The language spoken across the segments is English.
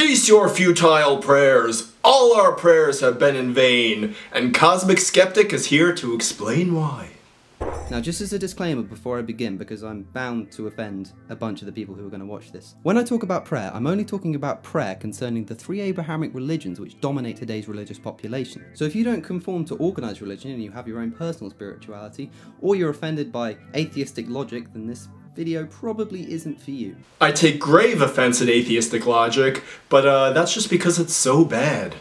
Cease your futile prayers! All our prayers have been in vain, and Cosmic Skeptic is here to explain why. Now, just as a disclaimer before I begin, because I'm bound to offend a bunch of the people who are going to watch this. When I talk about prayer, I'm only talking about prayer concerning the three Abrahamic religions which dominate today's religious population. So if you don't conform to organized religion and you have your own personal spirituality, or you're offended by atheistic logic, then this video probably isn't for you. I take grave offense at atheistic logic, but uh, that's just because it's so bad.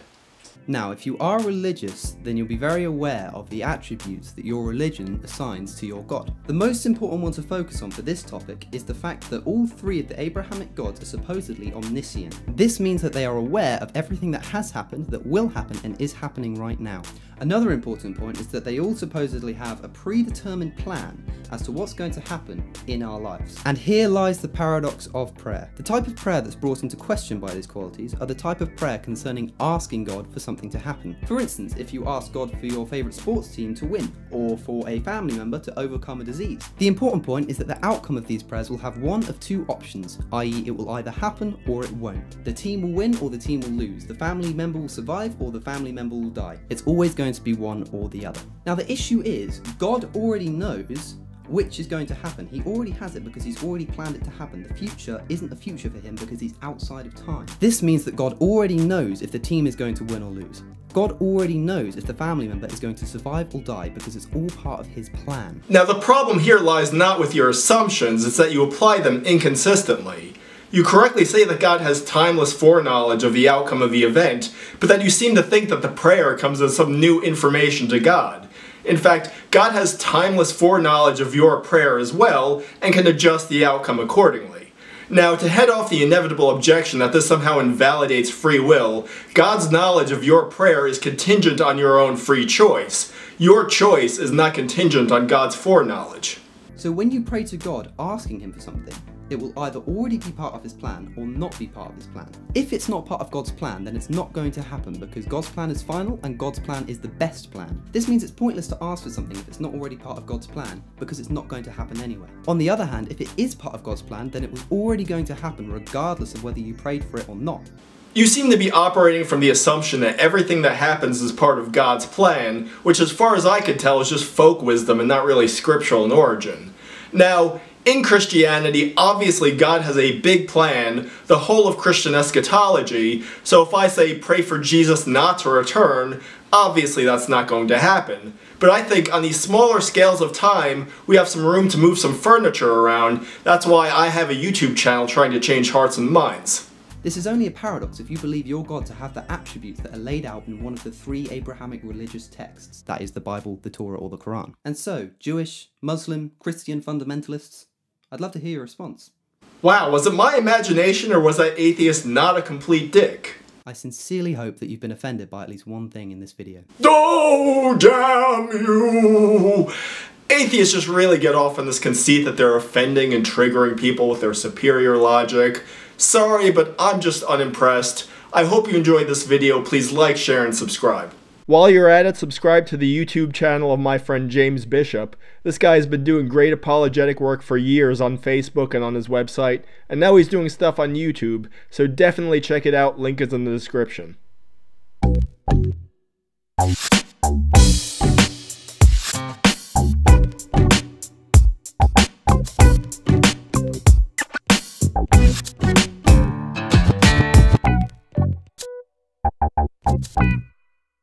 Now, if you are religious, then you'll be very aware of the attributes that your religion assigns to your God. The most important one to focus on for this topic is the fact that all three of the Abrahamic gods are supposedly omniscient. This means that they are aware of everything that has happened, that will happen, and is happening right now. Another important point is that they all supposedly have a predetermined plan as to what's going to happen in our lives. And here lies the paradox of prayer. The type of prayer that's brought into question by these qualities are the type of prayer concerning asking God for something to happen. For instance, if you ask God for your favourite sports team to win, or for a family member to overcome a disease. The important point is that the outcome of these prayers will have one of two options, i.e. it will either happen or it won't. The team will win or the team will lose. The family member will survive or the family member will die. It's always going to be one or the other. Now the issue is, God already knows which is going to happen. He already has it because he's already planned it to happen. The future isn't a future for him because he's outside of time. This means that God already knows if the team is going to win or lose. God already knows if the family member is going to survive or die because it's all part of his plan. Now the problem here lies not with your assumptions, it's that you apply them inconsistently. You correctly say that God has timeless foreknowledge of the outcome of the event, but that you seem to think that the prayer comes as some new information to God. In fact, God has timeless foreknowledge of your prayer as well, and can adjust the outcome accordingly. Now, to head off the inevitable objection that this somehow invalidates free will, God's knowledge of your prayer is contingent on your own free choice. Your choice is not contingent on God's foreknowledge. So when you pray to God asking Him for something, it will either already be part of his plan or not be part of his plan. If it's not part of God's plan, then it's not going to happen because God's plan is final and God's plan is the best plan. This means it's pointless to ask for something if it's not already part of God's plan because it's not going to happen anyway. On the other hand, if it is part of God's plan, then it was already going to happen regardless of whether you prayed for it or not. You seem to be operating from the assumption that everything that happens is part of God's plan, which as far as I could tell is just folk wisdom and not really scriptural in origin. Now, in Christianity, obviously God has a big plan, the whole of Christian eschatology, so if I say pray for Jesus not to return, obviously that's not going to happen. But I think on these smaller scales of time, we have some room to move some furniture around. That's why I have a YouTube channel trying to change hearts and minds. This is only a paradox if you believe your God to have the attributes that are laid out in one of the three Abrahamic religious texts, that is the Bible, the Torah, or the Quran. And so, Jewish, Muslim, Christian fundamentalists, I'd love to hear your response. Wow, was it my imagination or was that atheist not a complete dick? I sincerely hope that you've been offended by at least one thing in this video. Oh, damn you! Atheists just really get off on this conceit that they're offending and triggering people with their superior logic. Sorry, but I'm just unimpressed. I hope you enjoyed this video. Please like, share, and subscribe. While you're at it, subscribe to the YouTube channel of my friend James Bishop. This guy has been doing great apologetic work for years on Facebook and on his website, and now he's doing stuff on YouTube, so definitely check it out. Link is in the description.